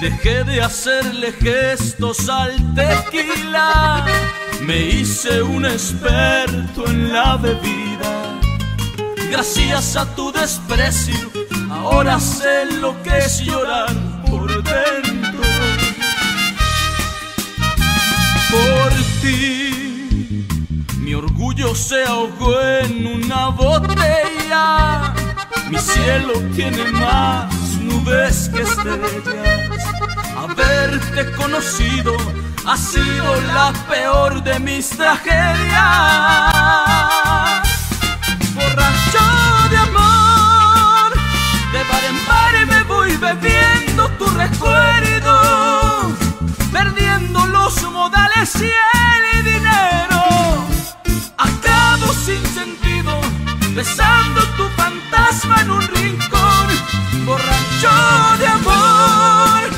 Dejé de hacerle gestos al tequila, me hice un experto en la bebida. Gracias a tu desprecio, ahora sé lo que es llorar por dentro. Por ti, mi orgullo se ahogó en una botella. Mi cielo tiene más nubes que estrellas. Haberte conocido ha sido la peor de mis tragedias. Borracho de amor, de bar en bar me voy bebiendo tu recuerdo, perdiendo los modales y el dinero. Acabo sin sentido, besando tu fantasma en un rincón, borracho de amor,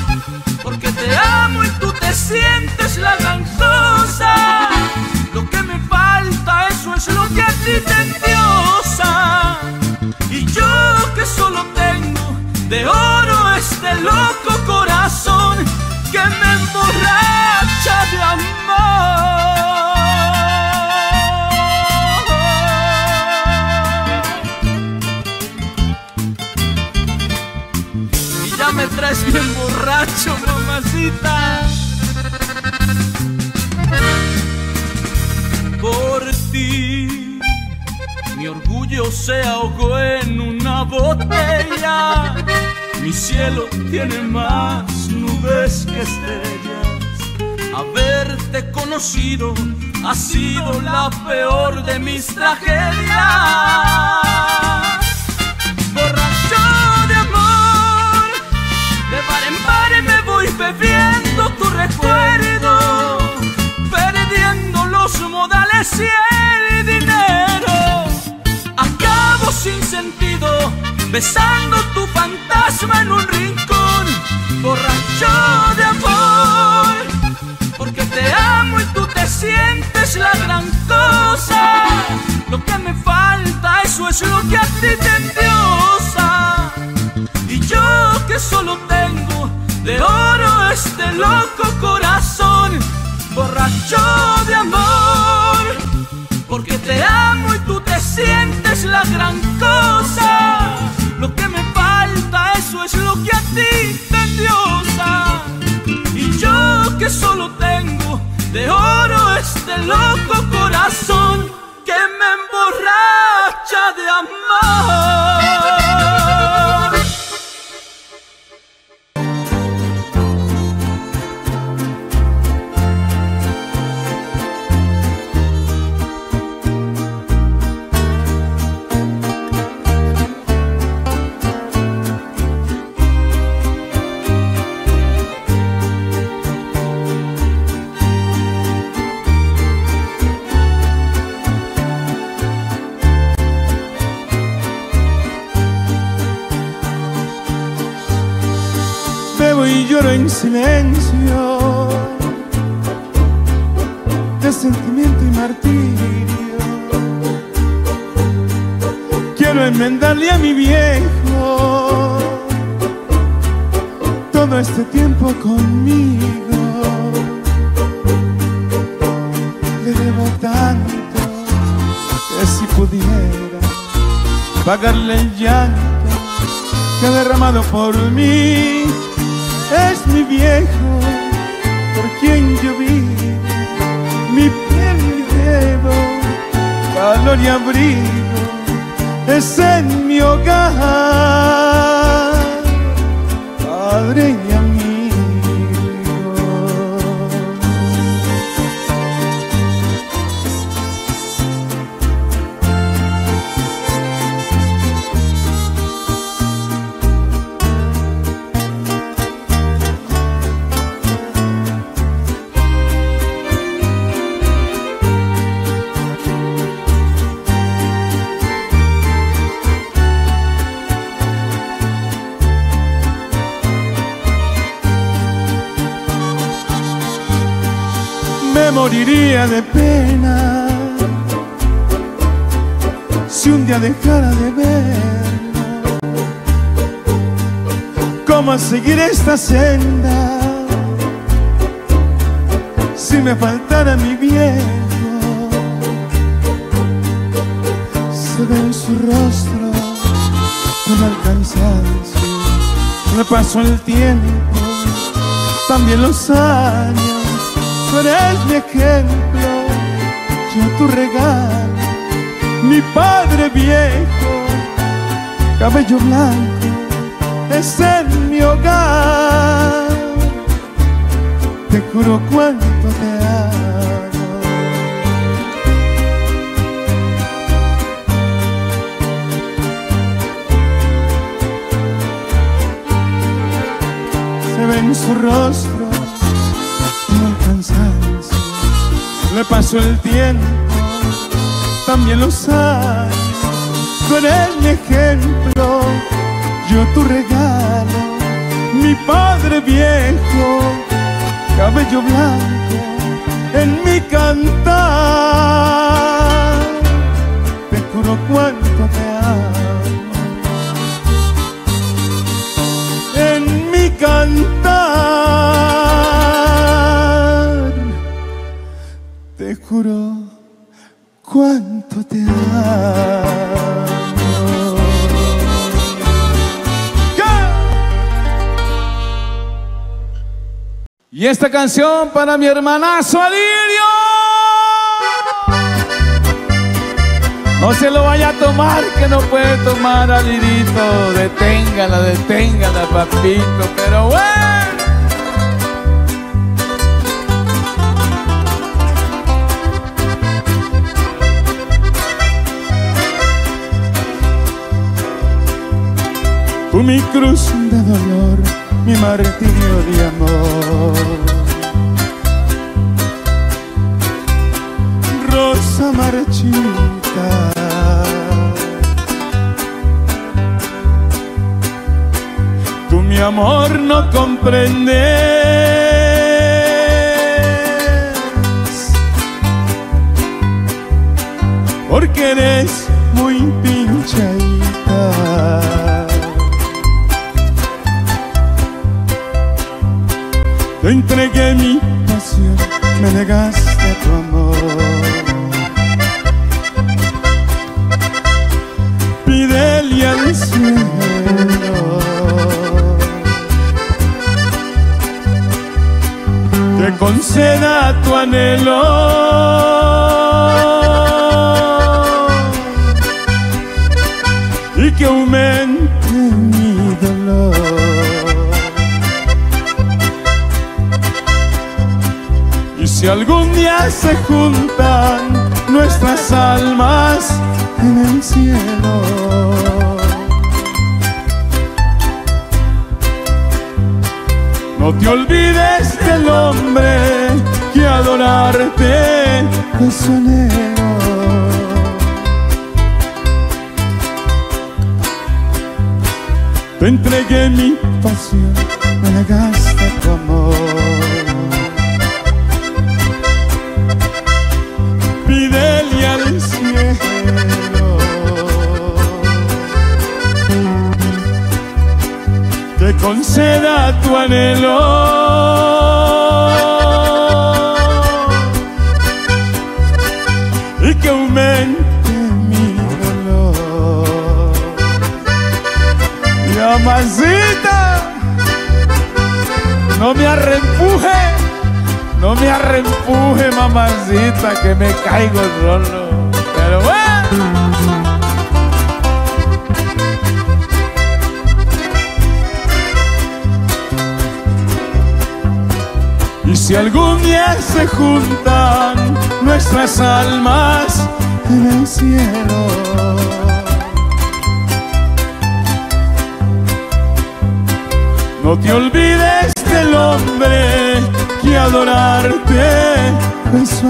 y tú te sientes la gran cosa. Lo que me falta, eso es lo que a ti te endiosa. Y yo que solo tengo de oro este loco corazón que me emborracha de amor. Traes bien borracho, mamacita. Por ti, mi orgullo se ahogó en una botella. Mi cielo tiene más nubes que estrellas. Haberte conocido ha sido la peor de mis tragedias. Bebiendo tu recuerdo, perdiendo los modales y el dinero. Acabo sin sentido, besando tu fantasma en un rincón, borracho de amor, porque te amo y tú te sientes la gran cosa. Lo que me falta, eso es lo que a ti te endiosa. Y yo que solo este loco corazón, borracho de amor, porque te amo y tú te sientes la gran cosa. Lo que me falta, eso es lo que a ti te endiosa. Y yo que solo tengo de oro este loco corazón que me emborracha de amor. Silencio de sentimiento y martirio. Quiero enmendarle a mi viejo todo este tiempo conmigo. Le debo tanto que si pudiera pagarle el llanto que ha derramado por mí es mi viejo por quien yo vivo mi piel y debo calor y abrigo es en mi hogar. Padre moriría de pena si un día dejara de verlo. cómo seguir esta senda si me faltara mi viejo. Se ve en su rostro todo el cansancio. Me pasó el tiempo, también los años. Tú eres mi ejemplo, yo tu regalo, mi padre viejo, cabello blanco, es en mi hogar. Te juro cuánto te amo. Se ve en su rostro Le pasó el tiempo, también los años. Tú eres mi ejemplo, yo tu regalo, mi padre viejo, cabello blanco en mi cantar. Cuánto te amo. Y esta canción para mi hermanazo Alirio. No se lo vaya a tomar, que no puede tomar Alirito. Deténgala, deténgala, papito. Pero bueno. Tú mi cruz de dolor, mi martirio de amor. Rosa marchita. Tú mi amor no comprendes. Porque eres Te entregué mi pasión, me negaste tu amor. Pídele al cielo que conceda tu anhelo. Se juntan nuestras almas en el cielo, no te olvides del hombre que adorarte es. Te entregué mi pasión, me negaste tu tu anhelo. Y que aumente mi dolor. Mamacita, no me arrempuje, no me arrempuje, mamacita, que me caigo solo. Pero si algún día se juntan nuestras almas en el cielo. No te olvides del hombre que adorarte es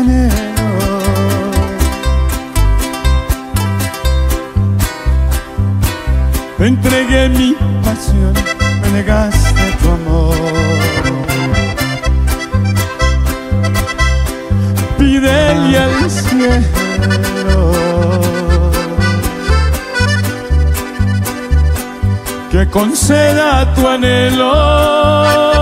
entregué mi pasión, me negaste voy cielo. Que conceda tu anhelo.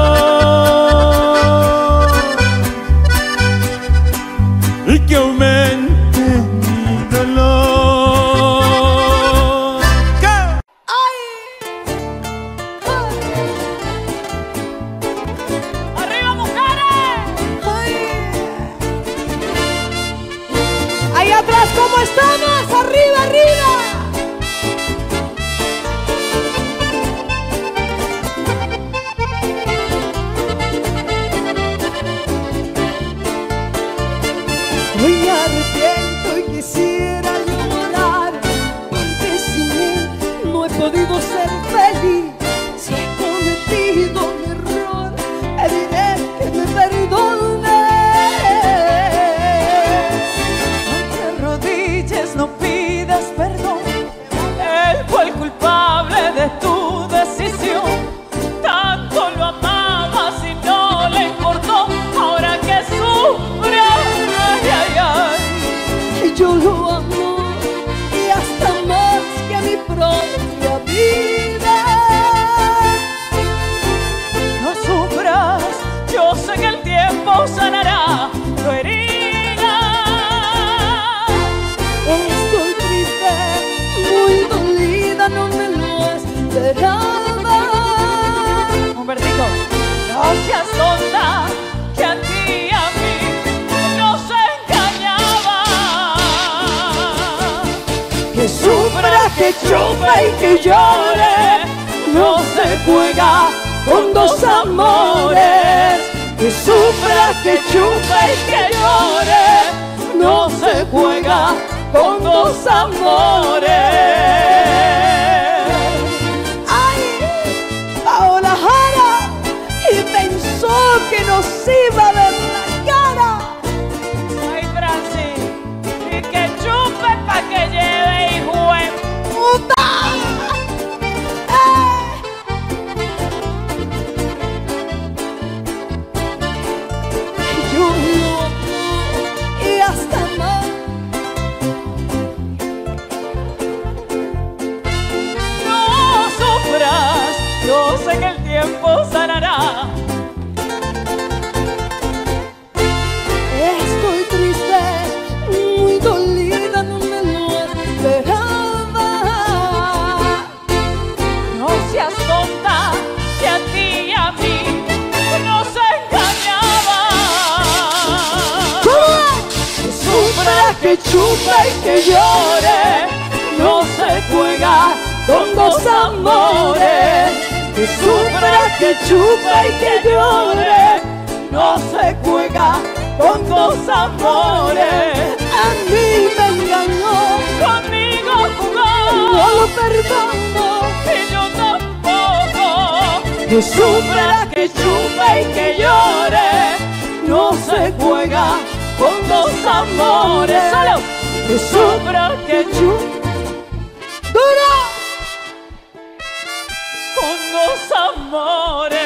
amores a mí me engañó, conmigo jugó, no lo perdono y yo tampoco. Que sufra, que chupe y que llore, no se juega con los amores. Solo que sufra, que chupe. ¡Duro! Con los amores.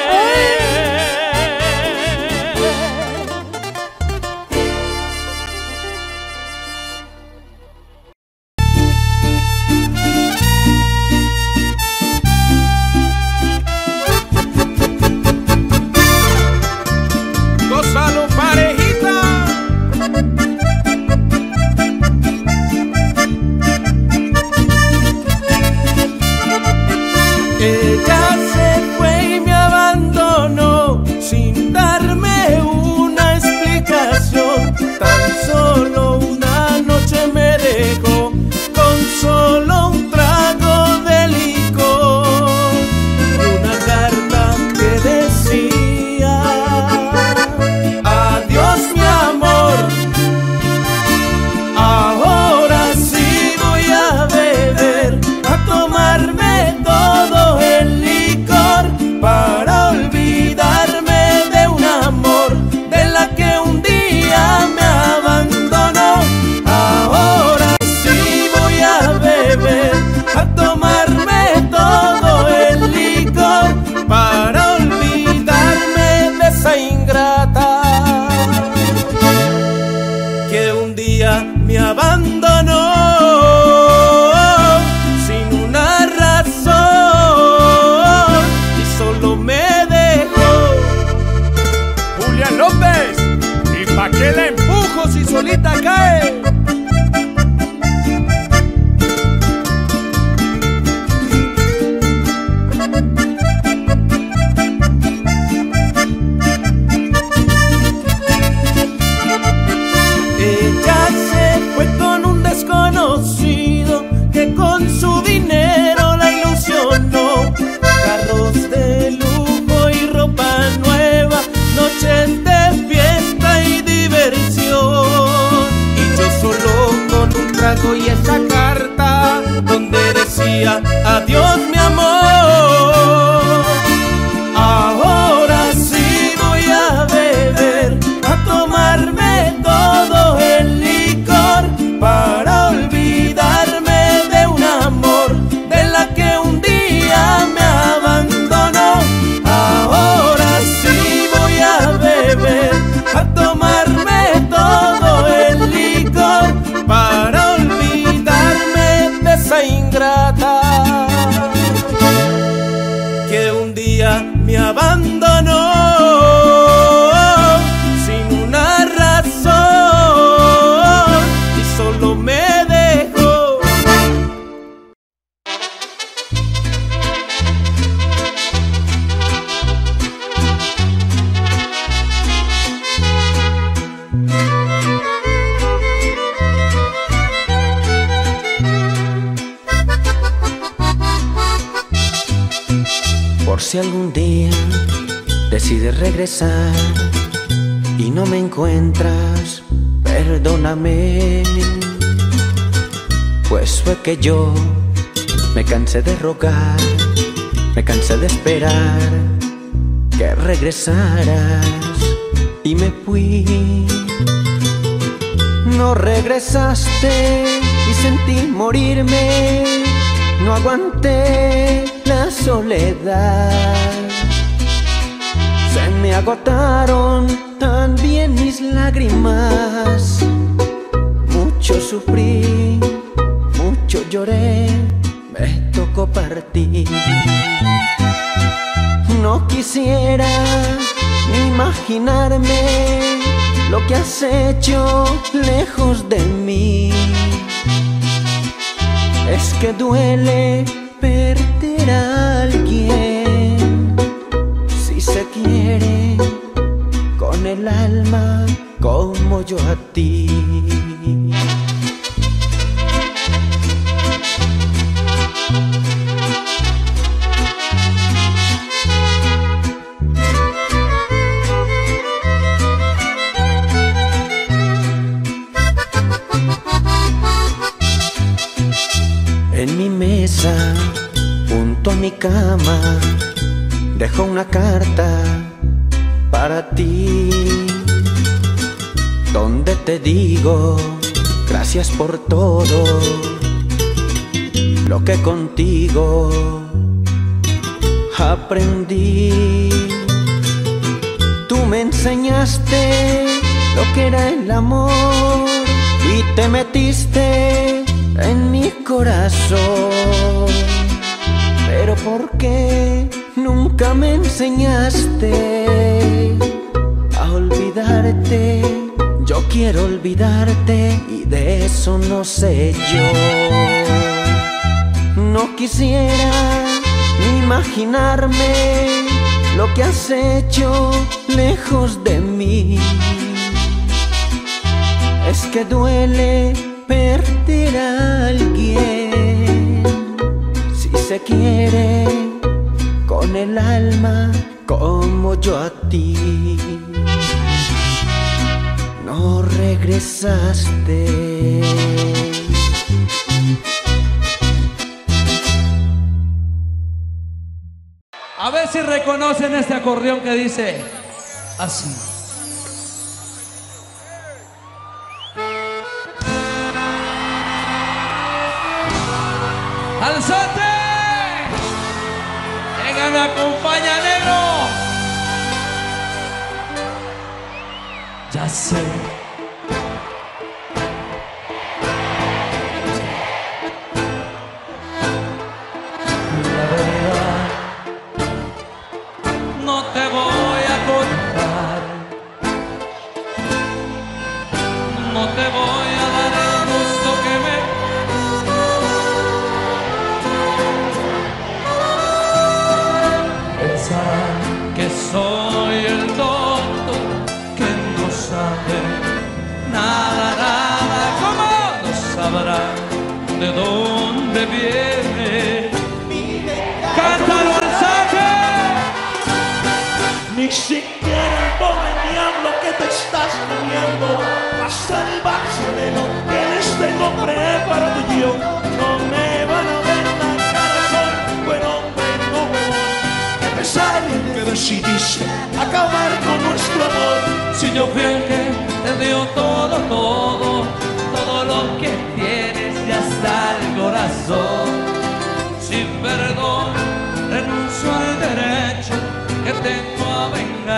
Yo me cansé de rogar, me cansé de esperar que regresaras y me fui. No regresaste y sentí morirme, no aguanté la soledad. Se me agotaron también mis lágrimas, mucho sufrí, lloré, me tocó partir. No quisiera imaginarme lo que has hecho lejos de mí. Es que duele perder a alguien si se quiere con el alma como yo a ti. Aprendí. Tú me enseñaste lo que era el amor y te metiste en mi corazón. Pero ¿por qué nunca me enseñaste a olvidarte? Yo quiero olvidarte y de eso no sé yo. No quisiera imaginarme lo que has hecho lejos de mí. Es que duele perder a alguien si se quiere con el alma como yo a ti. No regresaste. Si reconocen este acordeón que dice así. ¡Alzate! Venga, me. Ya sé. Si quieren bombear lo que te estás comiendo, a salvarse de lo que les tengo preparado yo. No me van a ver la cara, soy buen hombre, no. Que te sale que decidiste acabar con nuestro amor. Si yo creo que te dio todo, todo, todo lo que tienes y hasta el corazón. Sin perdón.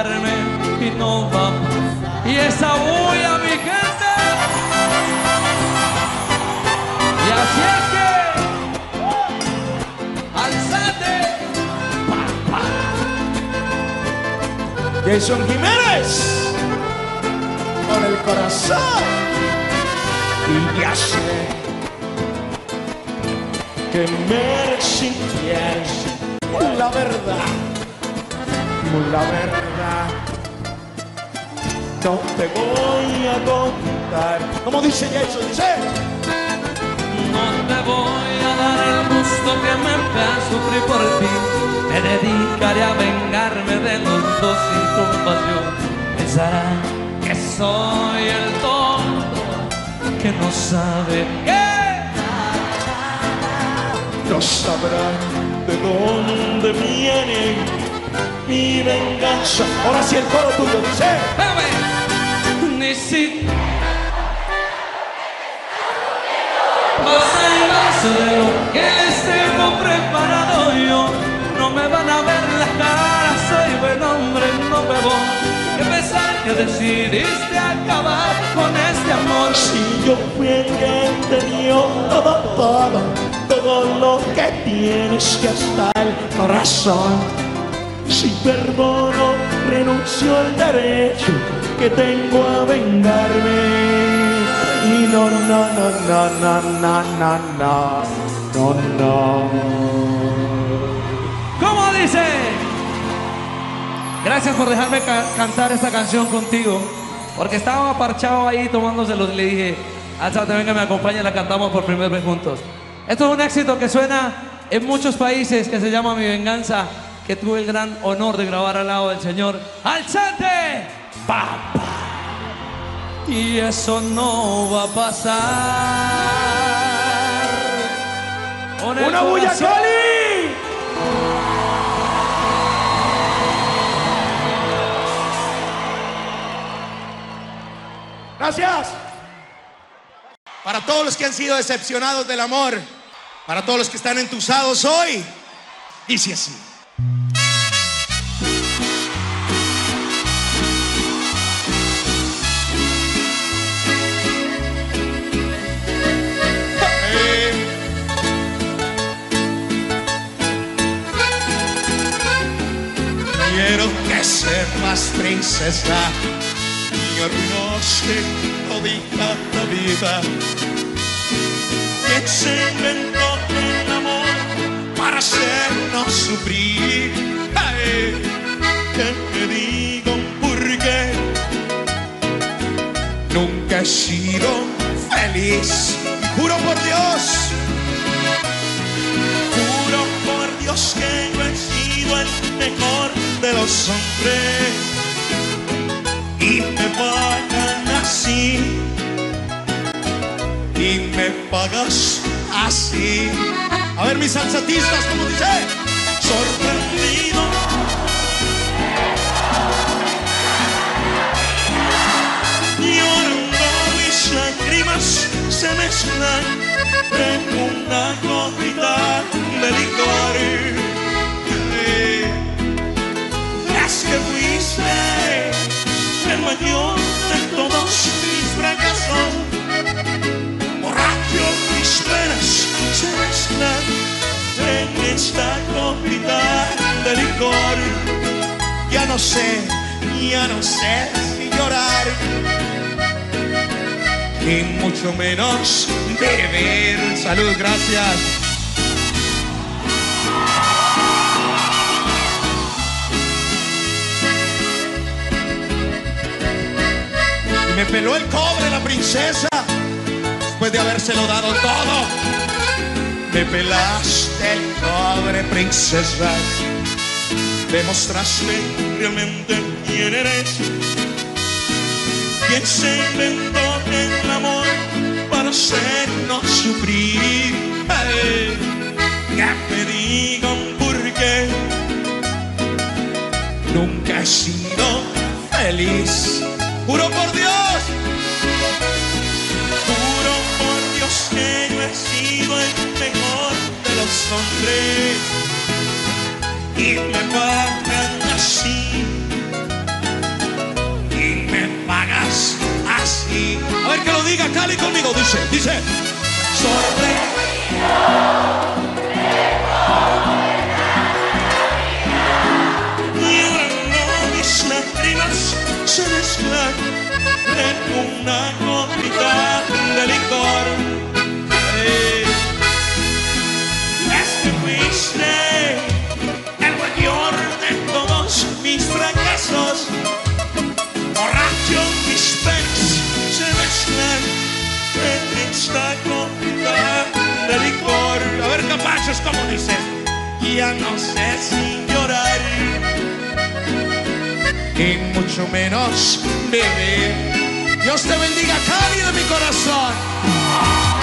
Y no vamos. Y esa bulla, mi gente. Y así es que, alzate. Jason Jiménez con el corazón y ya sé que me resintieres la verdad la verdad no te voy a contar como dice Jason dice No te voy a dar el gusto que me haga sufrir por ti. Me dedicaré a vengarme de los dos sin compasión. Pensarán que soy el tonto que no sabe qué. no sabrán de dónde viene mi venganza ahora sí el coro tuyo dice si pasa el vaso de lo que les tengo preparado yo. No me van a ver la cara, soy buen hombre, no bebo. Que pesar que decidiste acabar con este amor. Si yo fui el que te dio todo, todo, todo lo que tienes que hasta el corazón. Si perdono, renuncio al derecho que tengo a vengarme. Y no, no, no, no, no, no, no, no, no, no. ¿Cómo dice? Gracias por dejarme ca- cantar esta canción contigo. Porque estaba parchado ahí tomándoselos y le dije, alzate, venga, me acompaña la cantamos por primera vez juntos. Esto es un éxito que suena en muchos países que se llama Mi Venganza, que tuve el gran honor de grabar al lado del señor Alzate, papá. Y eso no va a pasar. Con ¡Una bulla. Cali! Gracias. Para todos los que han sido decepcionados del amor, para todos los que están entusados hoy, dice así. Que sepas, princesa, y arruinaste todita la vida. ¿Quién se inventó el amor para hacernos sufrir? Ay, que te digo por qué nunca he sido feliz. Juro por Dios, juro por Dios que yo he sido el los hombres y me pagan así y me pagas así. A ver, mis salsatistas, ¿cómo dice? Sorprendido. Llorando mis lágrimas se mezclan en una gotita de licor. Que fuiste el mayor de todos mis fracasos borracho mis penas se mezclan en esta copita de licor. Ya no sé, ya no sé si llorar, y mucho menos beber. Salud, gracias. Me peló el cobre la princesa después de habérselo dado todo. Me pelaste el cobre, princesa. Demostraste realmente quién eres. Quién se inventó el amor para hacernos sufrir. Ay, que me digan por qué nunca he sido feliz. Juro por Dios. Y me pagan así. Y me pagas así. A ver que lo diga Cali conmigo, dice, dice. Lágrimas se mezclan en una gotita de licor. Fuiste el mayor de todos mis fracasos. Borracho, mis penas se mezclan en esta gotita de licor. A ver, capachos, ¿cómo dices? Ya no sé si llorar y mucho menos beber. Dios te bendiga, Cali de mi corazón.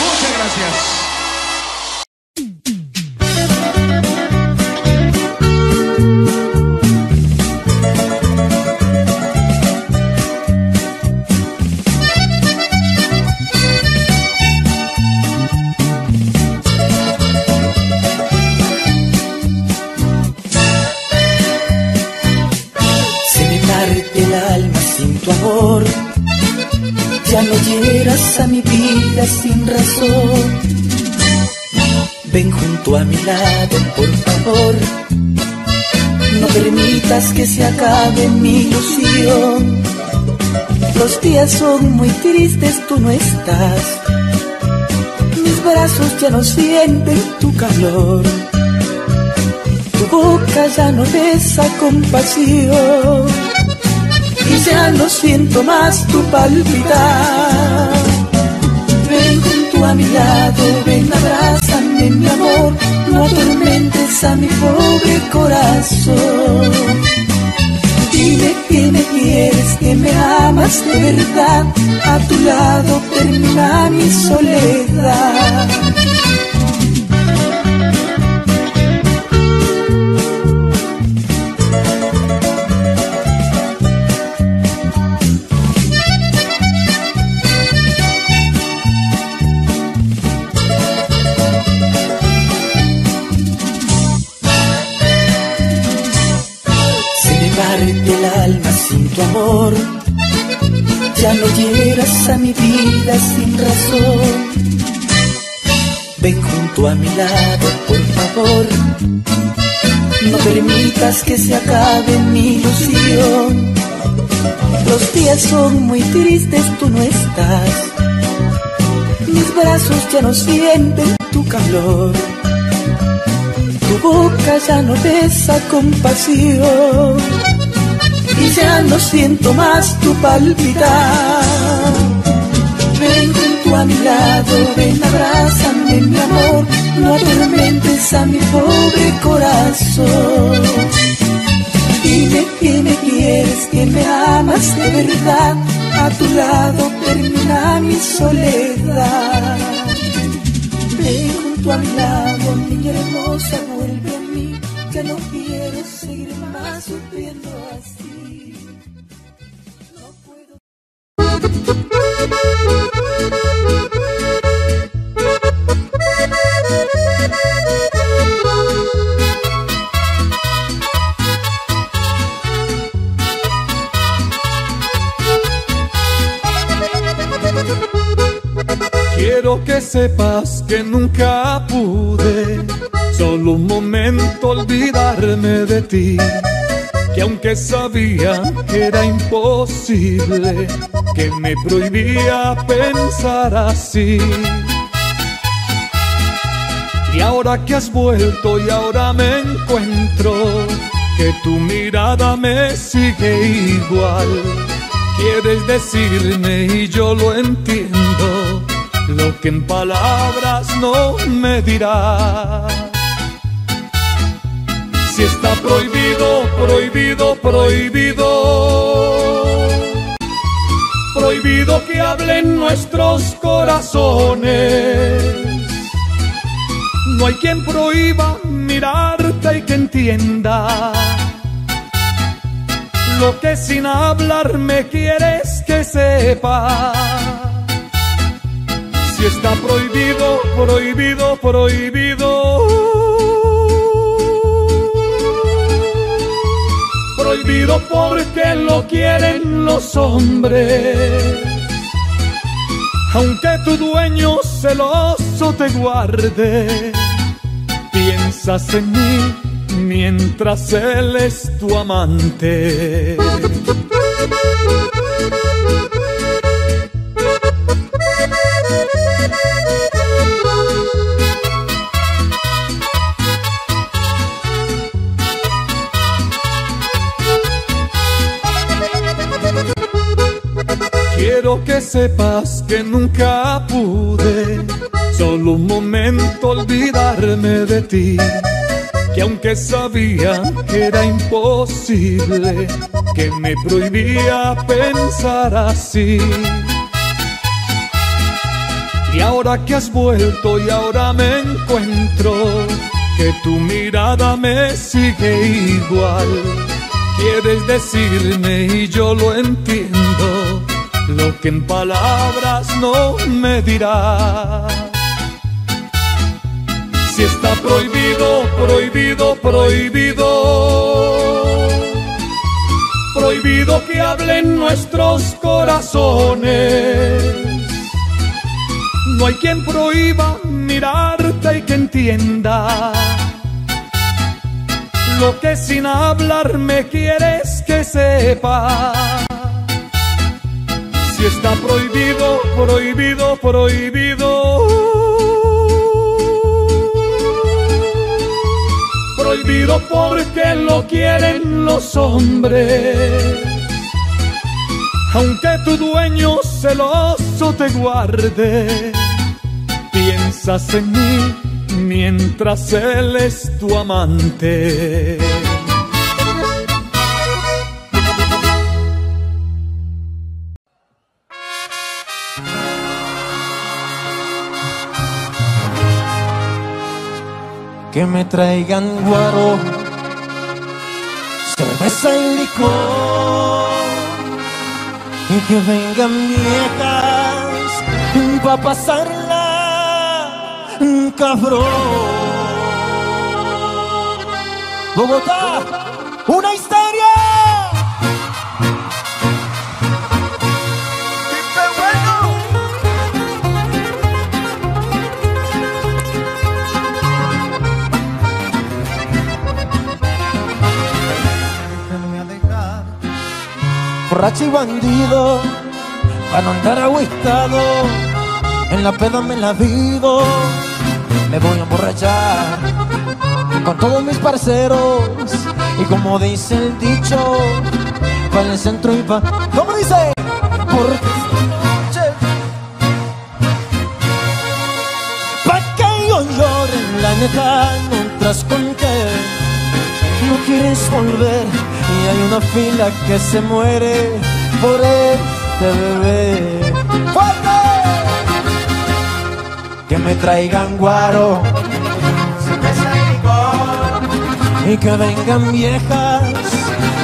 Muchas gracias. A mi lado, por favor. No permitas que se acabe mi ilusión. Los días son muy tristes, tú no estás. Mis brazos ya no sienten tu calor. Tu boca ya no besa compasión y ya no siento más tu palpitar. A mi lado, ven abrázame mi amor, no atormentes a mi pobre corazón. Dime que me quieres, que me amas de verdad, a tu lado termina mi soledad. No llegas a mi vida sin razón. Ven junto a mi lado, por favor. No permitas que se acabe mi ilusión. Los días son muy tristes, tú no estás. Mis brazos ya no sienten tu calor. Tu boca ya no besa compasión y ya no siento más tu palpitar. Ven junto a mi lado, ven abrázame mi amor, no atormentes a mi pobre corazón. Dime que me quieres, que me amas de verdad, a tu lado termina mi soledad. Ven junto a mi lado, niña hermosa, vuelve a mí, que no quiero seguir más sufriendo así. Quiero que sepas que nunca pude solo un momento olvidarme de ti. Que aunque sabía que era imposible, que me prohibía pensar así. Y ahora que has vuelto y ahora me encuentro, que tu mirada me sigue igual. Quieres decirme y yo lo entiendo, lo que en palabras no me dirás. Si está prohibido, prohibido, prohibido. Prohibido que hablen nuestros corazones. No hay quien prohíba mirarte y que entienda lo que sin hablar me quieres que sepa. Si está prohibido, prohibido, prohibido. Prohibido porque lo quieren los hombres. Aunque tu dueño celoso te guarde, piensas en mí mientras él es tu amante. Quiero que sepas que nunca pude solo un momento olvidarme de ti. Que aunque sabía que era imposible, que me prohibía pensar así. Y ahora que has vuelto y ahora me encuentro, que tu mirada me sigue igual. Quieres decirme y yo lo entiendo, lo que en palabras no me dirás. Si está prohibido, prohibido, prohibido. Prohibido que hablen nuestros corazones. No hay quien prohíba mirarte y que entienda lo que sin hablar me quieres que sepa. Está prohibido, prohibido, prohibido. Prohibido porque lo quieren los hombres. Aunque tu dueño celoso te guarde, piensas en mí mientras él es tu amante. Que me traigan guaro, cerveza y licor, y que vengan viejas pa' pasarla, cabrón. Bogotá, borracho y bandido, para no andar agüitado, en la peda me la vivo, me voy a emborrachar con todos mis parceros, y como dice el dicho, para el centro y pa... ¿Cómo dice? Porque noche, pa' que yo llore, la neta, mientras con que no quieres volver y hay una fila que se muere por este bebé. ¡Fuerte! Que me traigan guaro, cerveza y licor, y que vengan viejas,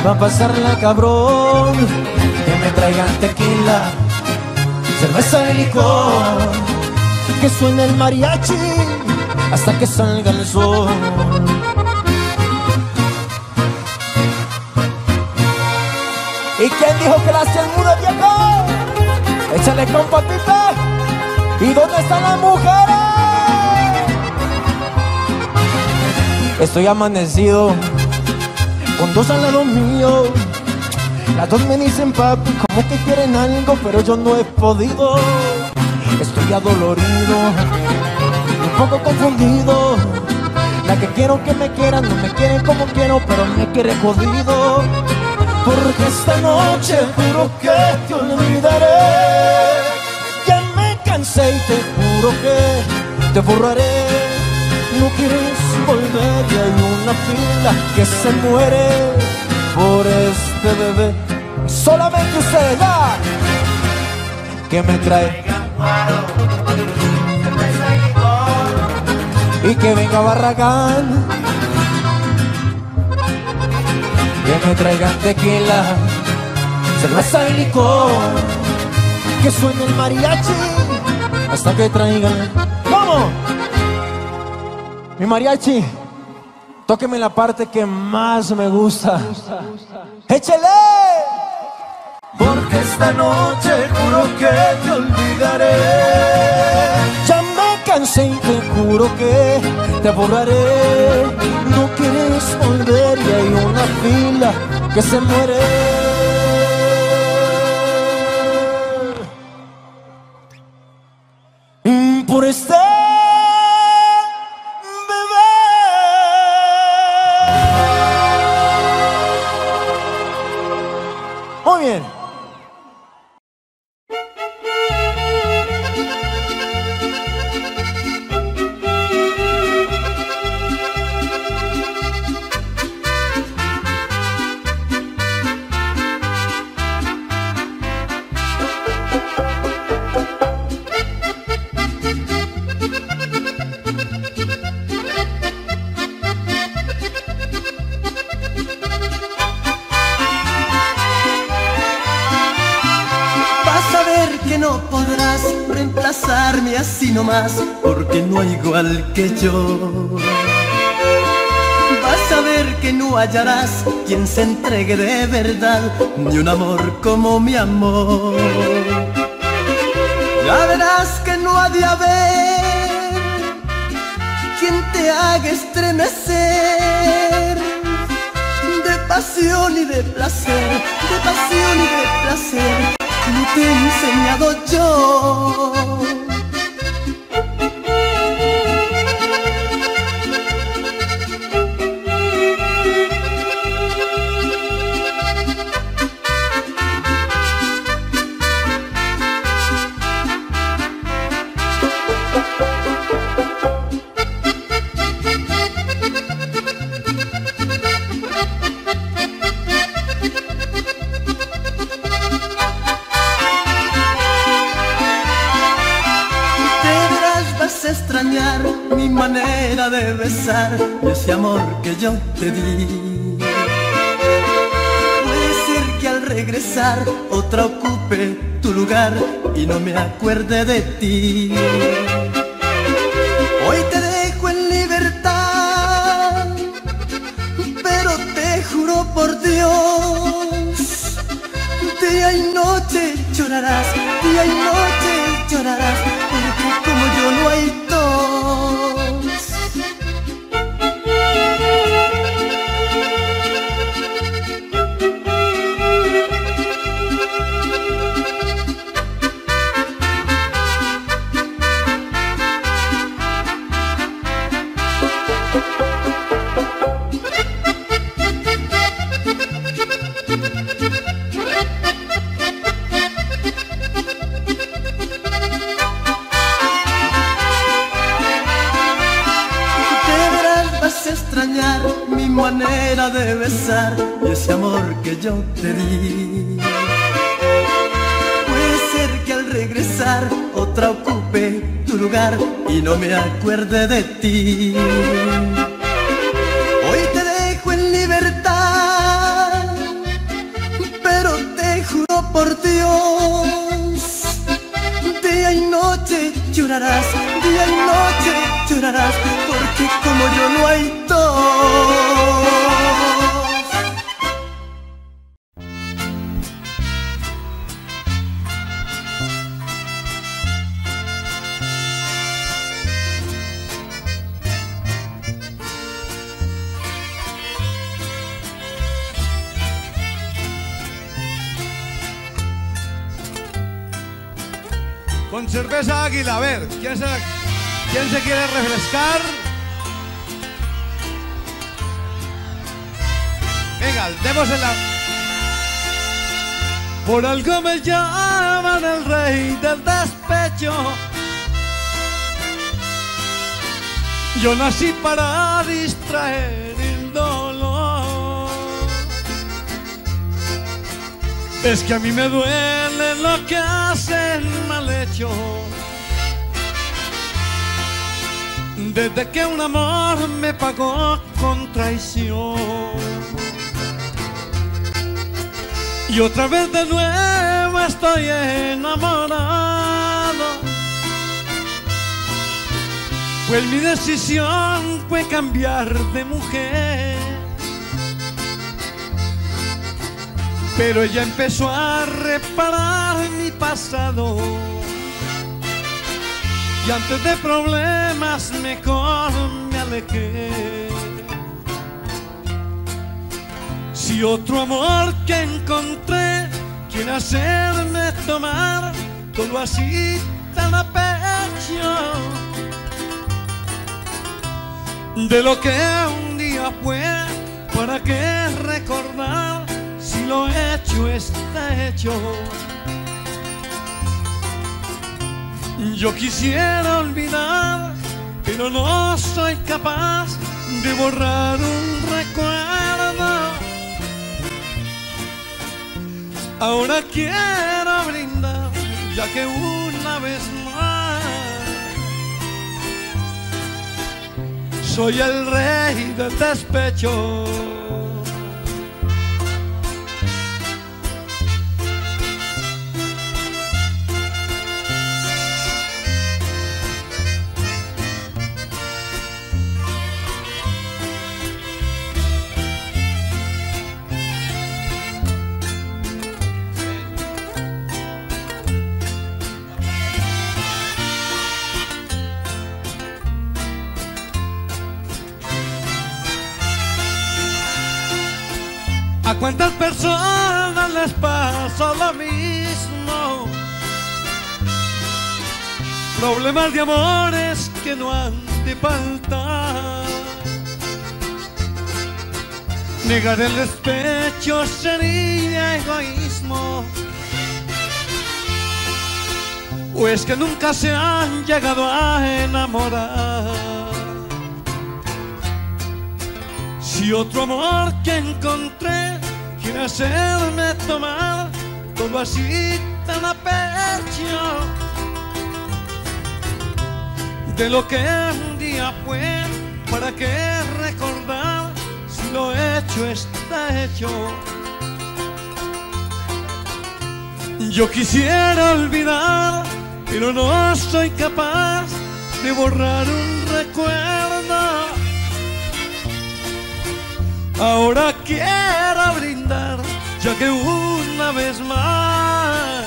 va a pasarla cabrón. Que me traigan tequila, cerveza y licor, que suene el mariachi hasta que salga el sol. ¿Y quién dijo que la hacía el mudo viejo? Échale compa Pipe. ¿Y dónde están las mujeres? Estoy amanecido con dos al lado mío. Las dos me dicen papi, como que quieren algo, pero yo no he podido. Estoy adolorido, un poco confundido. La que quiero que me quieran, no me quiere como quiero, pero me quiere jodido. Porque esta noche juro que te olvidaré. Ya me cansé y te juro que te borraré. No quieres volver y hay una fila que se muere por este bebé. Solamente usted da que me traiga y que venga Barragán que me traigan tequila, cerveza y licor, que suene el mariachi hasta que traigan. ¡Vamos! Mi mariachi, tóqueme la parte que más me gusta. ¡Échele! Porque esta noche juro que te olvidaré. Cansé y te juro que te borraré. No quieres volver y hay una fila que se muere. Que no hallarás quien se entregue de verdad, ni un amor como mi amor. Ya verás que no ha de haber quien te haga estremecer de pasión y de placer, de pasión y de placer, no te he enseñado yo. Ese amor que yo te di. Puede ser que al regresar otra ocupe tu lugar y no me acuerde de ti. Con cerveza águila, a ver, ¿quién se, quién se quiere refrescar? Venga, demos en la... Por algo me llaman el rey del despecho. Yo nací para distraer Es que a mí me duele lo que hacen mal hecho. Desde que un amor me pagó con traición. Y otra vez de nuevo estoy enamorado Pues mi decisión fue cambiar de mujer. Pero ella empezó a reparar mi pasado. Y antes de problemas mejor me alejé. Si otro amor que encontré quiere hacerme tomar todo así tan a pecho de lo que un día fue, para qué recordar lo hecho está hecho. Yo quisiera olvidar, pero no soy capaz de borrar un recuerdo. Ahora quiero brindar, ya que una vez más soy el rey del despecho. Cuántas personas les pasa lo mismo? Problemas de amores que no han de faltar. Negar el despecho sería egoísmo. O es que nunca se han llegado a enamorar. Si otro amor que encontré quiere hacerme tomar todo así tan a pecho de lo que un día fue, para qué recordar si lo hecho está hecho. Yo quisiera olvidar, pero no soy capaz de borrar un recuerdo. Ahora quiero brindar, ya que una vez más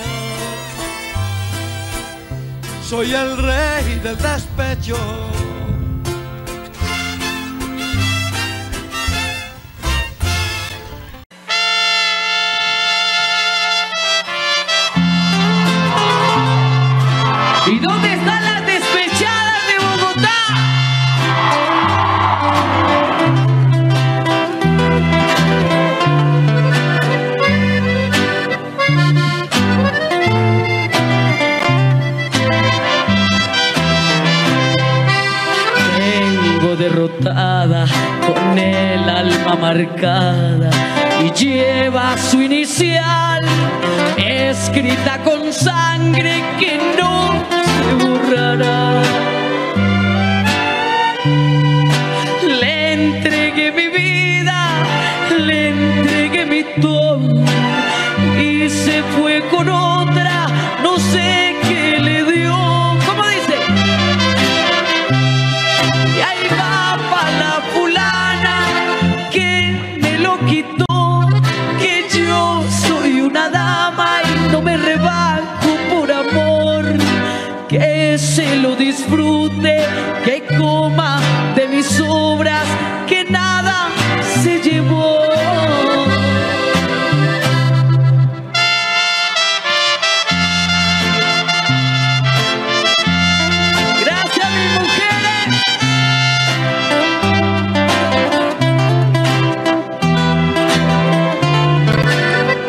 soy el rey del despecho. ¿Y dónde y lleva su inicial escrita con sangre que no se borrará. Le entregué mi vida, le entregué mi todo y se fue con otra,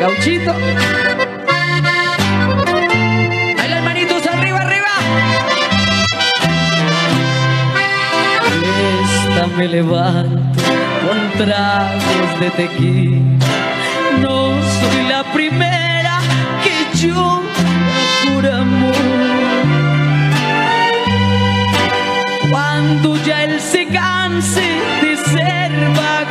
Gauchito. Ahí las manitos arriba, arriba. Esta me levanto con tragos de tequila. No soy la primera que yo por amor. Cuando ya él se canse de ser vagabundo,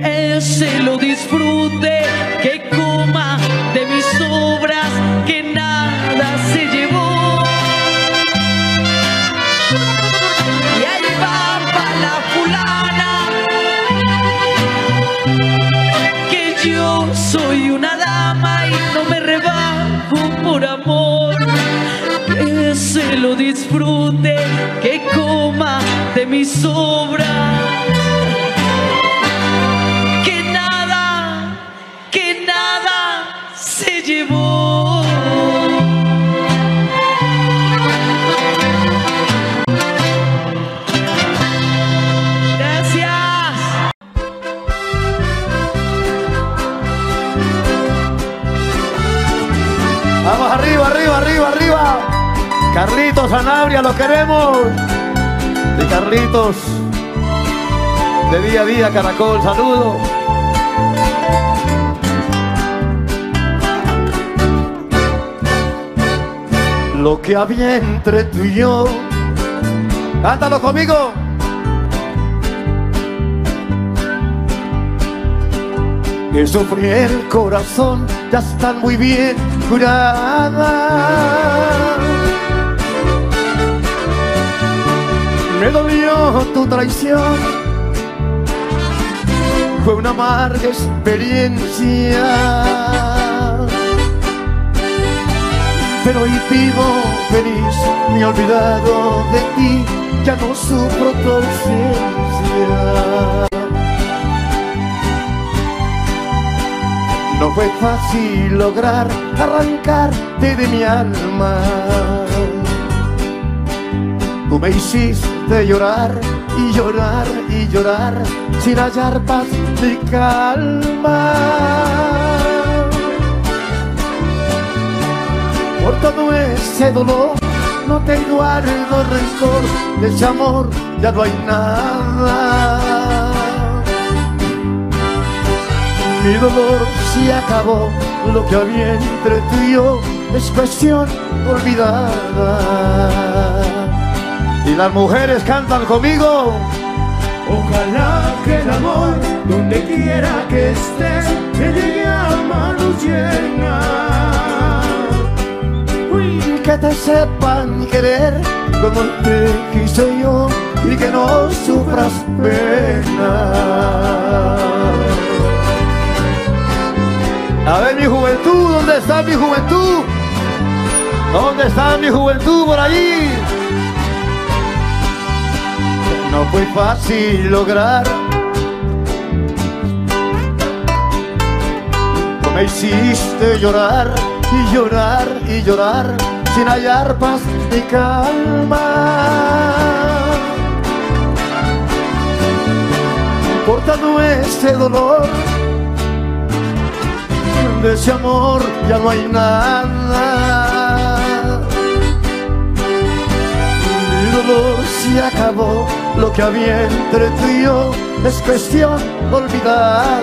que se lo disfrute, que coma de mis obras, que nada se llevó. Y ahí va pa' la fulana, que yo soy una dama y no me rebajo por amor. Que se lo disfrute, que coma de mis obras. Sanabria, lo queremos. Y Carlitos, de día a día, Caracol, saludo. Lo que había entre tú y yo. Cántalo conmigo. Que sufrí el corazón, ya están muy bien curadas. Me dolió tu traición, fue una amarga experiencia. Pero hoy vivo feliz, me he olvidado de ti, ya no sufro tu ausencia. No fue fácil lograr arrancarte de mi alma. Tú me hiciste llorar y llorar y llorar sin hallar paz ni calma. Por todo ese dolor no te guardo rencor, de ese amor ya no hay nada. Mi dolor se acabó, lo que había entre tú y yo es cuestión olvidada. Y las mujeres cantan conmigo. Ojalá que el amor, donde quiera que estés, me llegue a manos llenas. Uy, que te sepan querer como te quise yo y que no sufras pena. A ver mi juventud, ¿dónde está mi juventud? ¿Dónde está mi juventud por allí? No fue fácil lograr. Me hiciste llorar y llorar y llorar sin hallar paz ni calma. Por todo ese dolor de ese amor ya no hay nada. Mi dolor se acabó, lo que había entre tú y yo es cuestión olvidada.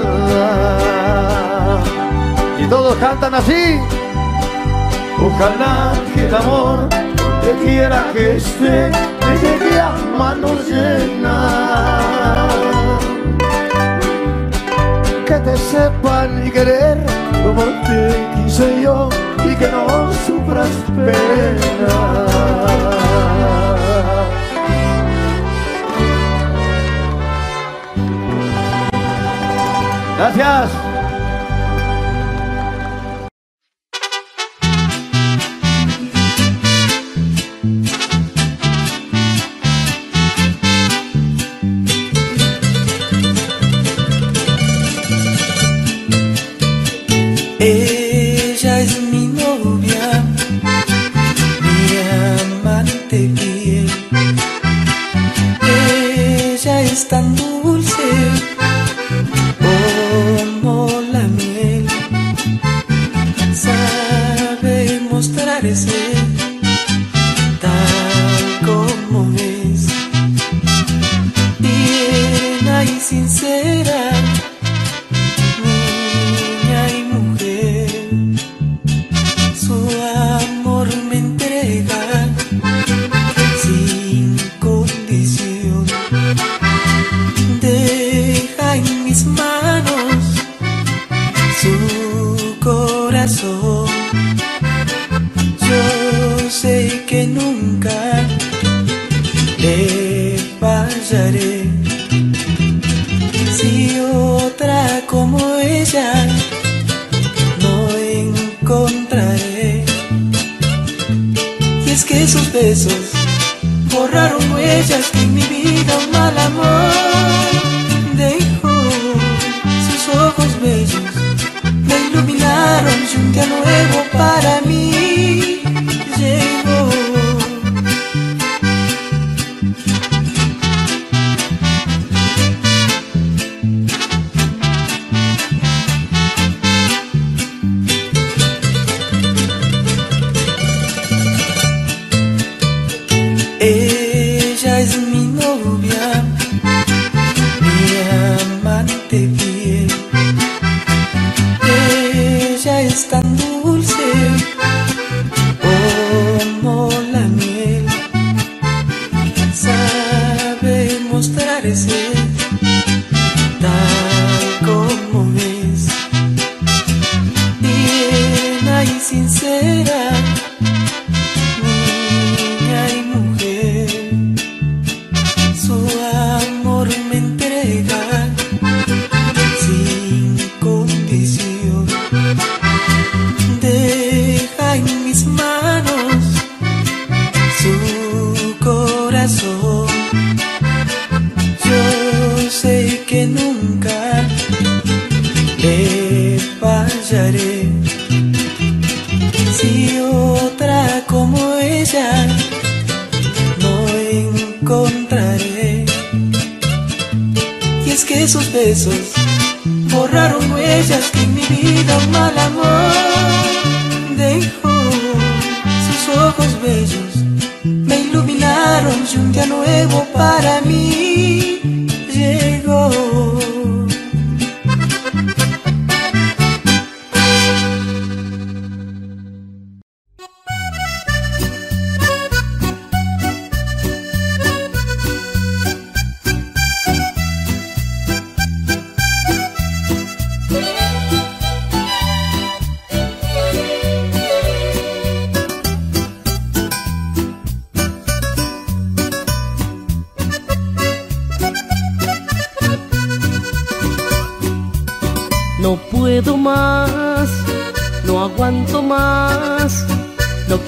Y todos cantan así. Ojalá que el amor, donde quiera que esté, me llegue a manos llenas que te sepan y querer como te quise yo y que no sufras pena. Gracias. aparecer.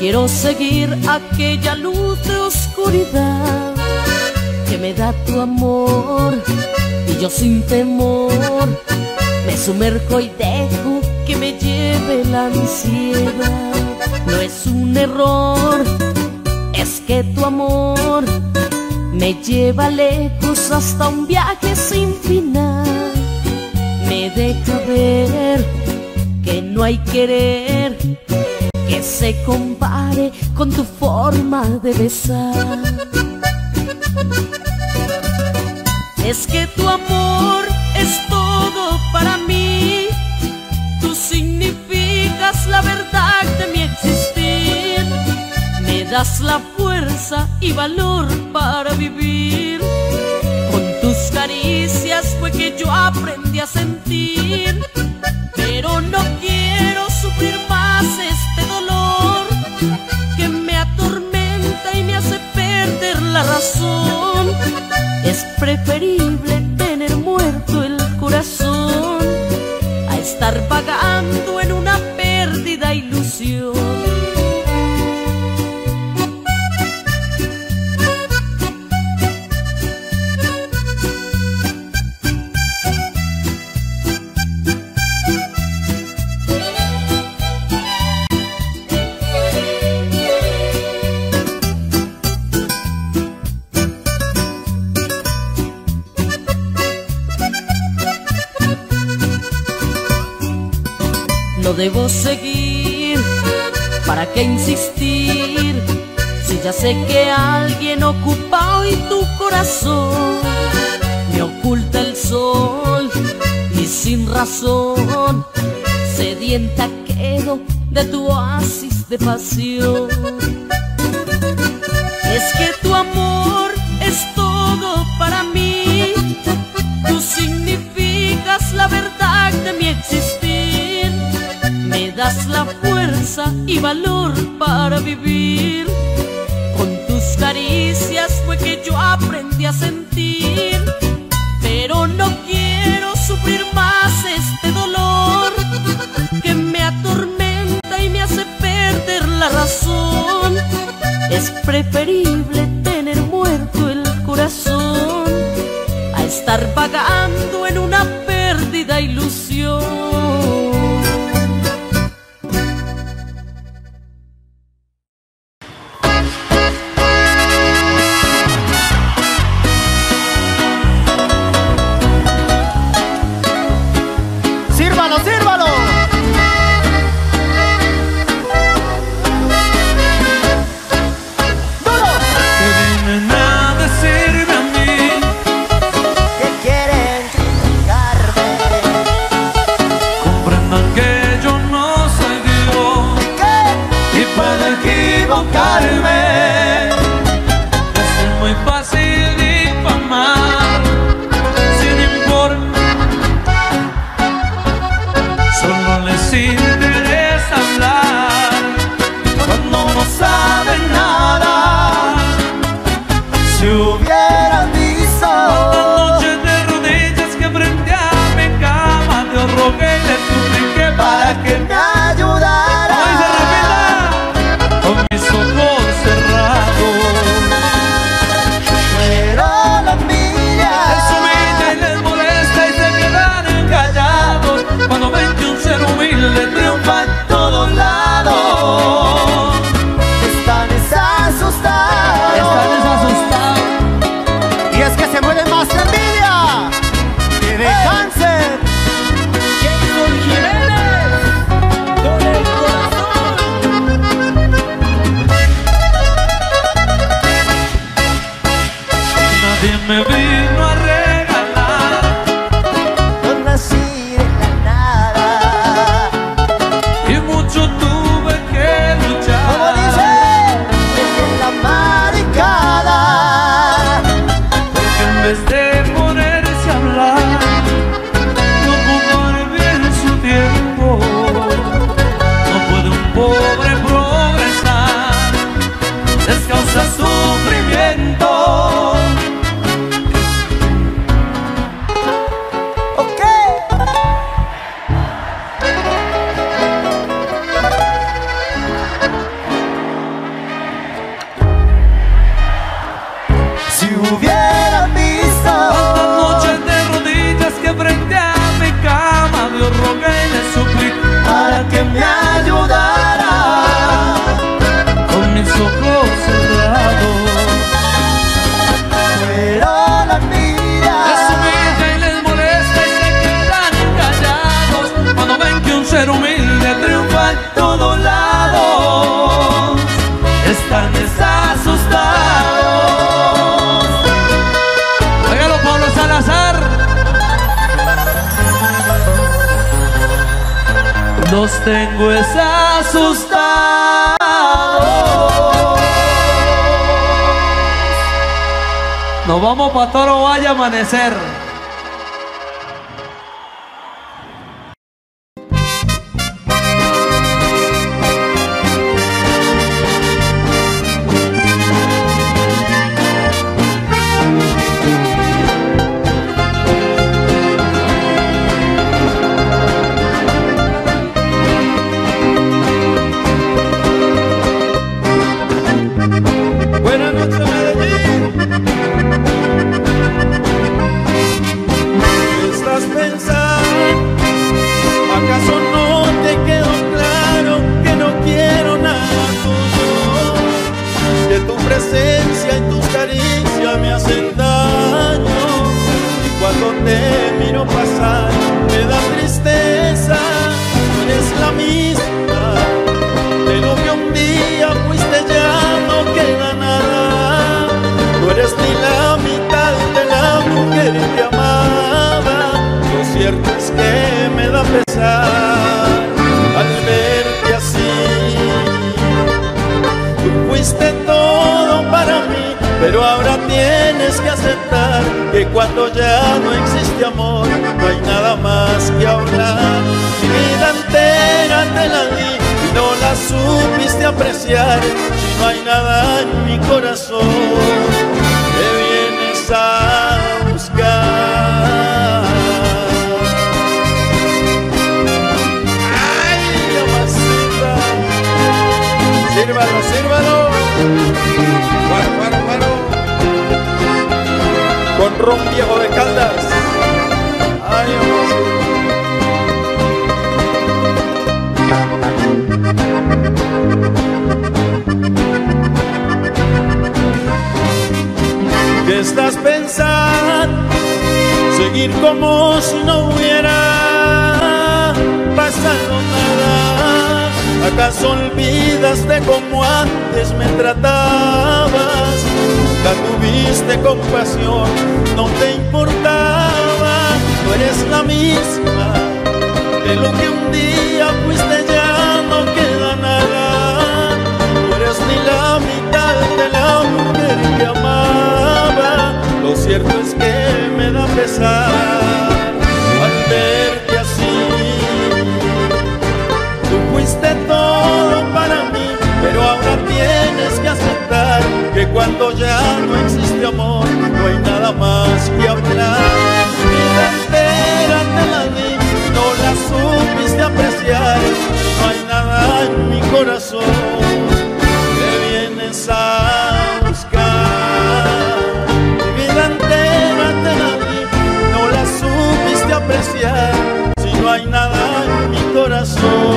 Quiero seguir aquella luz de oscuridad que me da tu amor y yo sin temor me sumerjo y dejo que me lleve la ansiedad. No es un error, es que tu amor me lleva lejos hasta un viaje sin final me deja ver que no hay querer que se con tu forma de besar. Es que tu amor es todo para mí, tú significas la verdad de mi existir, me das la fuerza y valor para vivir. Con tus caricias fue que yo aprendí a sentir, pero no quiero sufrir más la razón. Es preferible tener muerto el corazón a estar vagando en una pérdida ilusión. ¿Para qué insistir? Si ya sé que alguien ocupa hoy tu corazón, me oculta el sol y sin razón, sedienta quedo de tu oasis de pasión. Es que tu amor y valor para vivir. Con tus caricias fue que yo aprendí a sentir, pero no quiero sufrir más este dolor que me atormenta y me hace perder la razón. Es preferible tener muerto el corazón a estar pagando amanecer. Guaro, guaro, guaro. Con ron viejo de caldas. Ay, ¿Qué estás pensando? Seguir como si no hubiera pasado nada ¿Acaso olvidas de cómo antes me tratabas? Nunca tuviste compasión, no te importaba, no eres la misma de lo que un día fuiste ya no queda nada. No eres ni la mitad de la mujer que amaba. Lo cierto es que me da pesar que cuando ya no existe amor, no hay nada más que hablar. Vida entera te la di, no la supiste apreciar, no hay nada en mi corazón que vienes a buscar. Vida entera te la di, no la supiste apreciar, si no hay nada en mi corazón.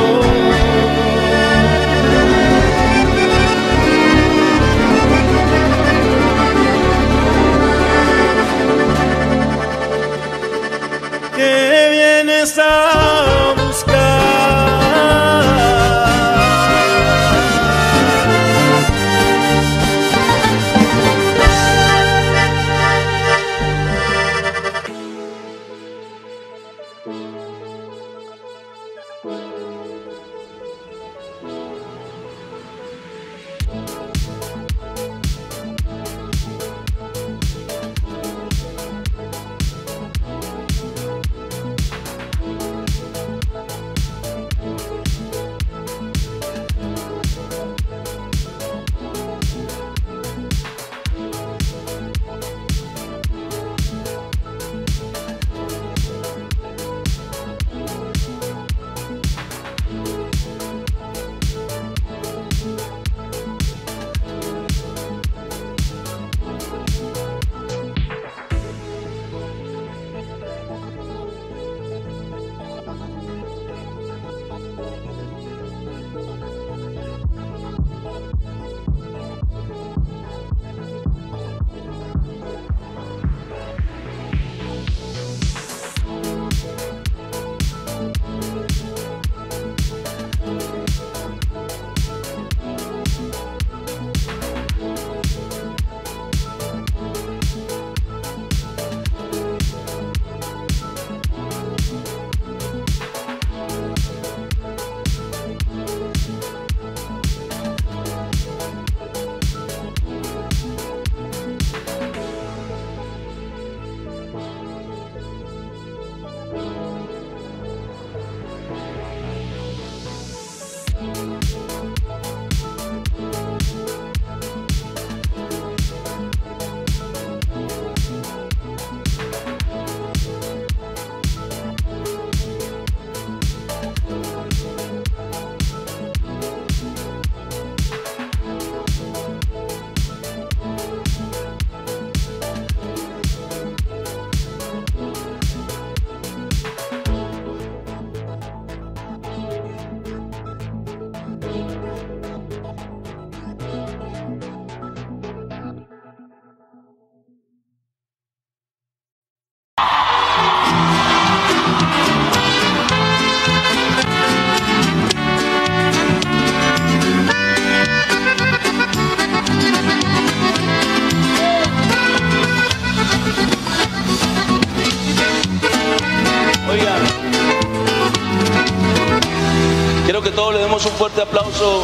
Fuerte aplauso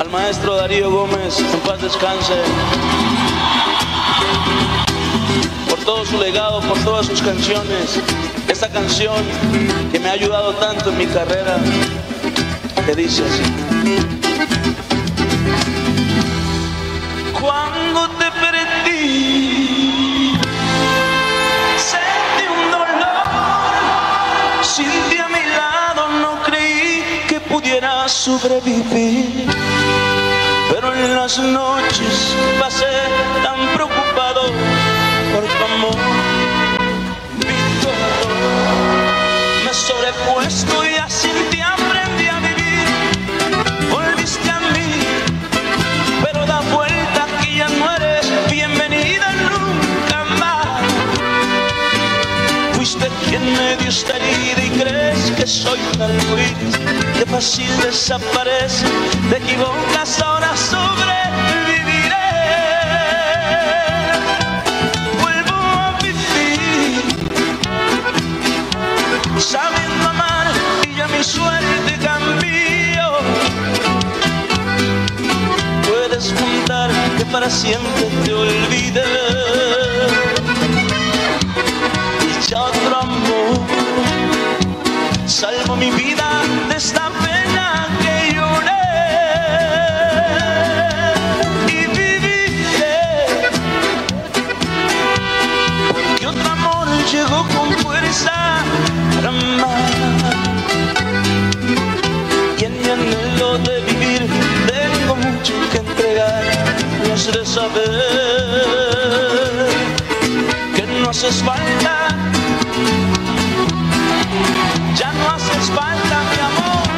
al maestro Darío Gómez, en paz descanse, por todo su legado, por todas sus canciones. Esta canción que me ha ayudado tanto en mi carrera, que dice así. Sobrevivir. Pero en las noches pasé tan preocupado por tu amor. Vi todo, me sobrepuesto y así medio está herida y crees que soy un arcoíris que fácil desaparece. Te equivocas, ahora sobreviviré. Vuelvo a vivir sabiendo amar y ya mi suerte cambió. Puedes contar que para siempre te olvidé. Y ya otro mi vida de esta pena que lloré. Y viviré porque otro amor llegó con fuerza para amar. Y en mi anhelo de vivir tengo mucho que entregar. No has de saber que no haces falta. No falta, mi amor.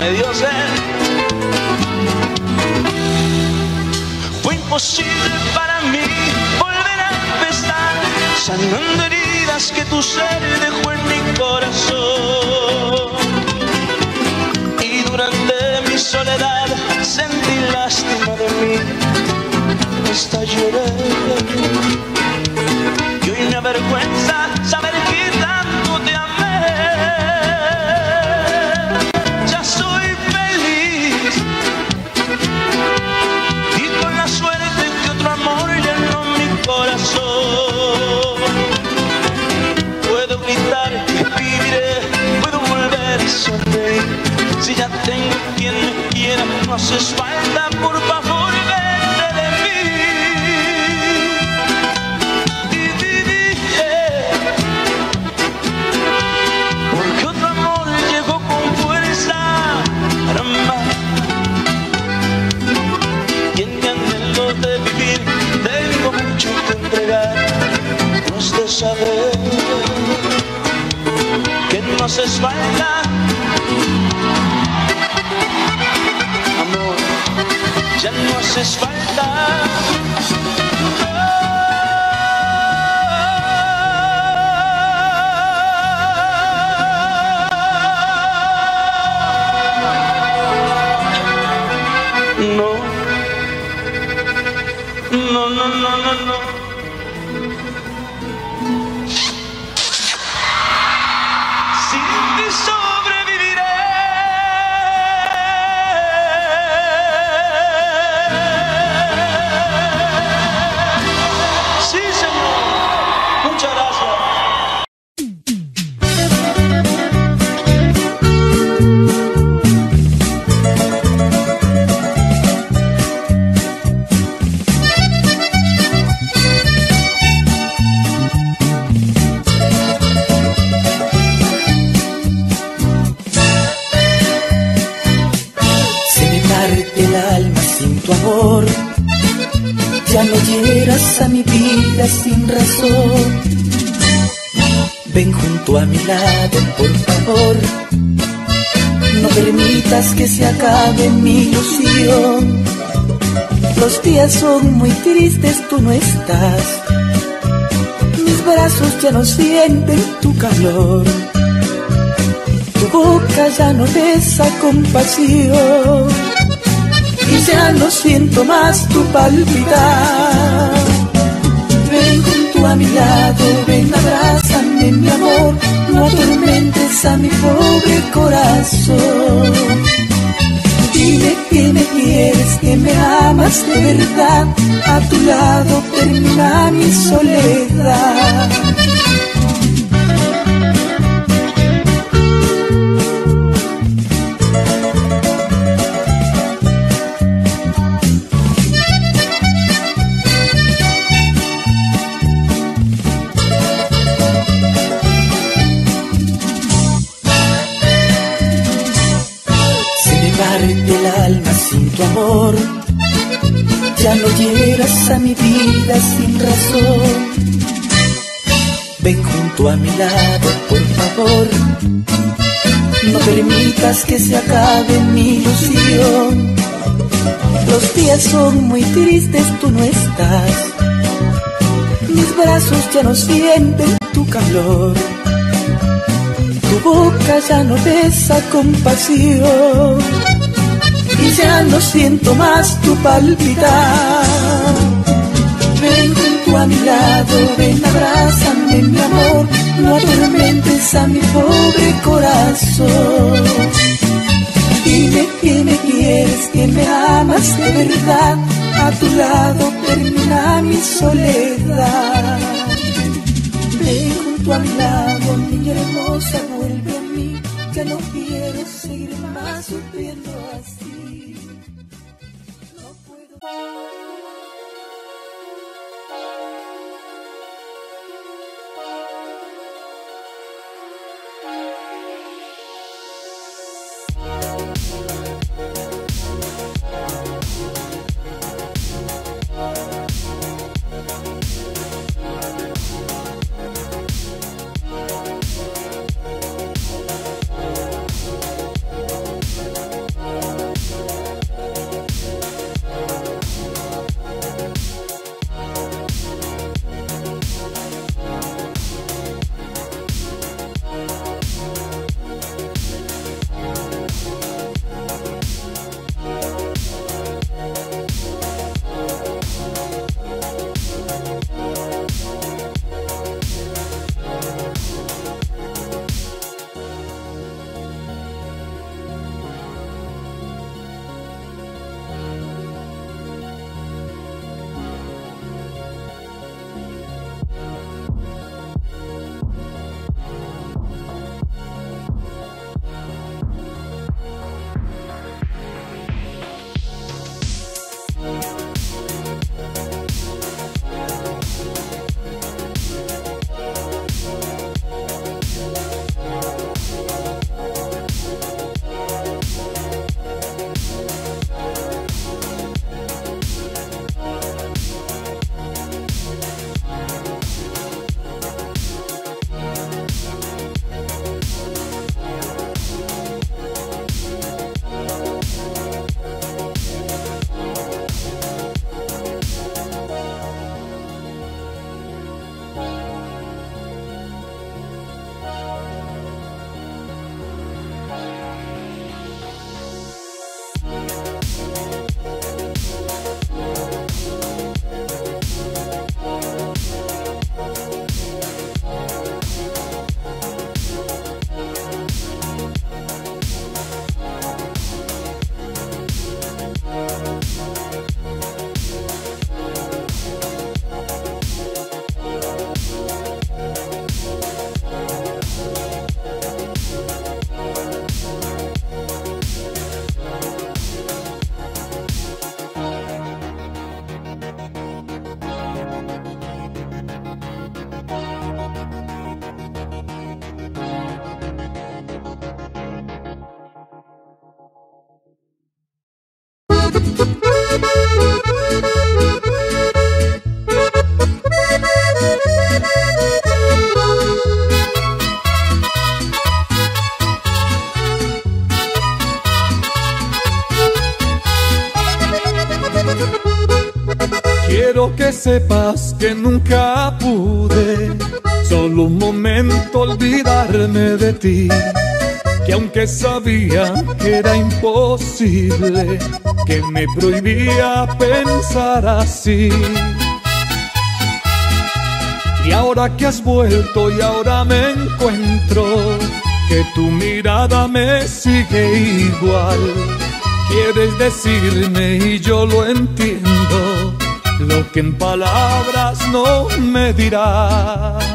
me dio sed. Fue imposible para mí volver a empezar, sanando heridas que tu ser dejó en mi corazón. De mí, hasta lloré. Y hoy me avergüenza saber que tanto te amé. Ya soy feliz y con la suerte que otro amor llenó mi corazón. Puedo gritar viviré, puedo volver y sonreír. Si ya tengo quien me quiera, no haces falta, por favor, no haces falta. Amor, ya no haces falta. Son muy tristes, tú no estás. Mis brazos ya no sienten tu calor. Tu boca ya no besa compasión y ya no siento más tu palpitar. Ven junto a mi lado, ven abrázame mi amor, no atormentes a mi pobre corazón. Dime que me quieres, que me amas de verdad, a tu lado termina mi soledad. A mi lado, por favor, no permitas que se acabe mi ilusión. Los días son muy tristes, tú no estás. Mis brazos ya no sienten tu calor. Tu boca ya no besa con pasión. Y ya no siento más tu palpitar. Lado, ven, abrázame, mi amor. No atormentes a mi pobre corazón. Dime que me quieres, que me amas de verdad. A tu lado termina mi soledad. Ven junto a mi lado, niña hermosa, vuelve a mí. Ya no quiero seguir más sufriendo así. No puedo. Sabía que era imposible, que me prohibía pensar así. Y ahora que has vuelto y ahora me encuentro, que tu mirada me sigue igual. Quieres decirme y yo lo entiendo, lo que en palabras no me dirás.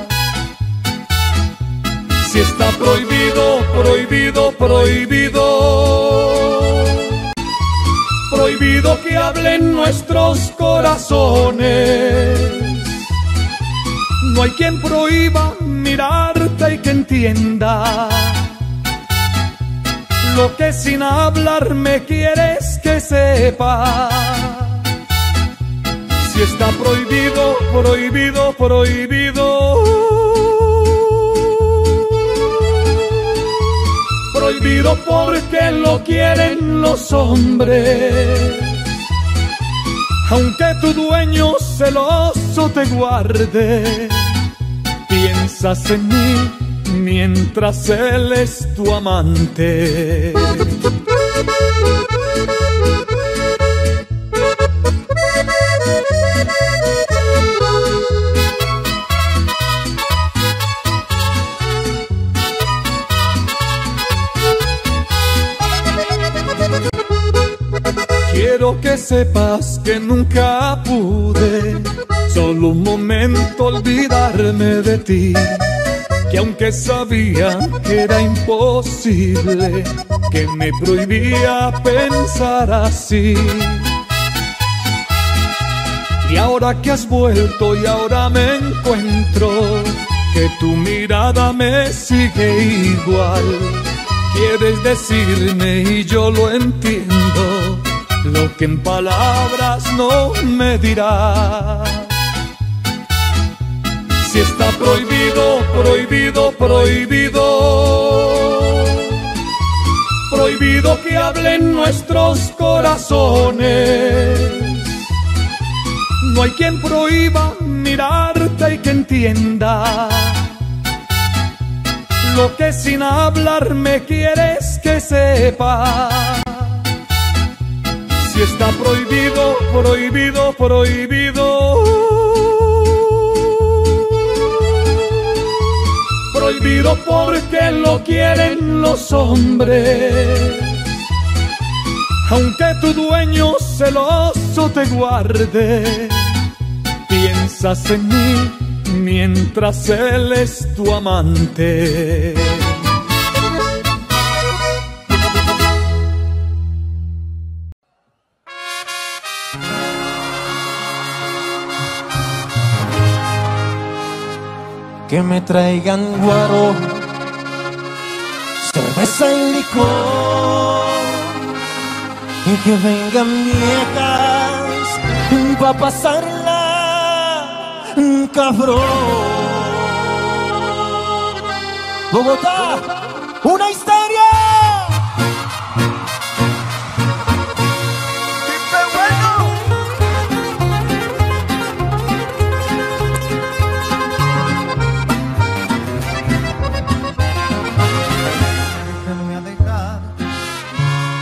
Si está prohibido, prohibido, prohibido. Prohibido que hablen nuestros corazones. No hay quien prohíba mirarte y que entienda lo que sin hablar me quieres que sepa. Si está prohibido, prohibido, prohibido. Porque lo quieren los hombres. Aunque tu dueño celoso te guarde, piensas en mí mientras él es tu amante. Sepas que nunca pude solo un momento olvidarme de ti. Que aunque sabía que era imposible, que me prohibía pensar así. Y ahora que has vuelto y ahora me encuentro, que tu mirada me sigue igual. Quieres decirme y yo lo entiendo, lo que en palabras no me dirás. Si está prohibido, prohibido, prohibido. Prohibido que hablen nuestros corazones. No hay quien prohíba mirarte y que entienda lo que sin hablar me quieres que sepa. Si está prohibido, prohibido, prohibido. Prohibido porque lo quieren los hombres. Aunque tu dueño celoso te guarde, piensas en mí mientras él es tu amante. Que me traigan guaro, cerveza y licor, y que vengan viejas pa' pasarla, cabrón. Bogotá, una historia.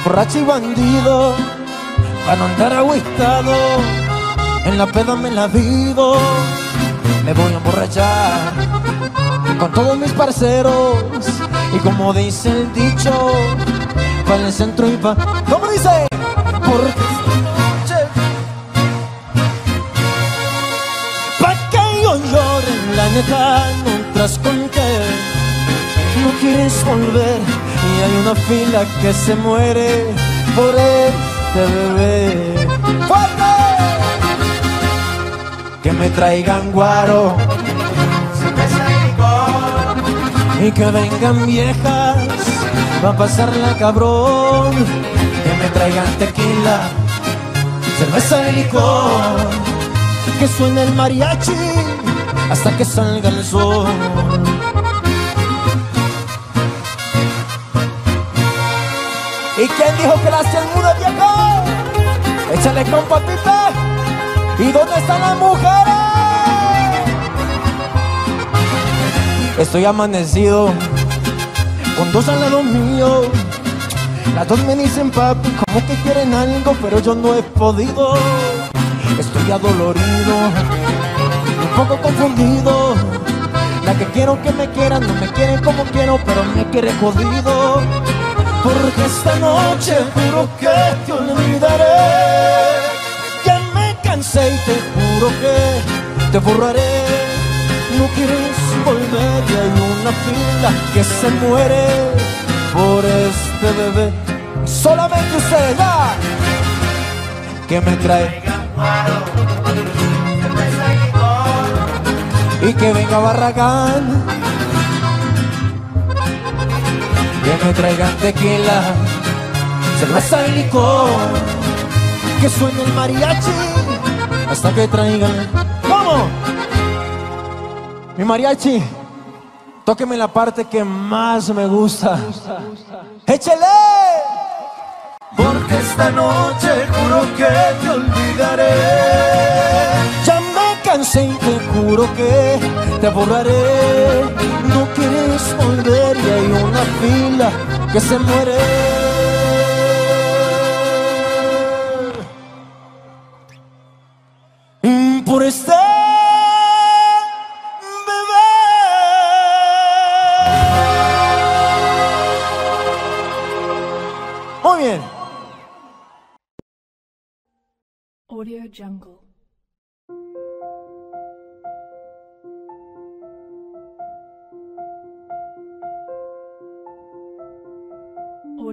Borracho y bandido, para no andar agüitado, en la peda me la vivo, me voy a emborrachar con todos mis parceros, y como dice el dicho, para el centro y pa... ¿Cómo dice? Porque la neta, no tras con que no quieres volver y hay una fila que se muere por este bebé. ¡Fuerte! Que me traigan guaro, y que vengan viejas, va a pasarla cabrón. Que me traigan tequila, cerveza y licor, que suene el mariachi hasta que salga el sol. Quién dijo que la hacía el mudo viejo? Échale compa Pipe. ¿Y dónde están las mujeres? Estoy amanecido con dos al lado mío. Las dos me dicen papi, como que quieren algo, pero yo no he podido. Estoy adolorido, un poco confundido. La que quiero que me quieran, no me quieren como quiero, pero me quiere jodido. Porque esta noche juro que te olvidaré. Ya me cansé y te juro que te borraré. No quieres volver y hay una fila que se muere por este bebé. Solamente usted ya que me traiga y que venga Barragán que me traigan tequila, cerveza y licor, que suene el mariachi hasta que traigan. ¿Cómo? Mi mariachi, Tóqueme la parte que más me gusta. ¡Échele! Porque esta noche juro que te olvidaré. Ya me cansé y te juro que te borraré es un ver y hay una fila que se muere. Por estar Audio Jungle.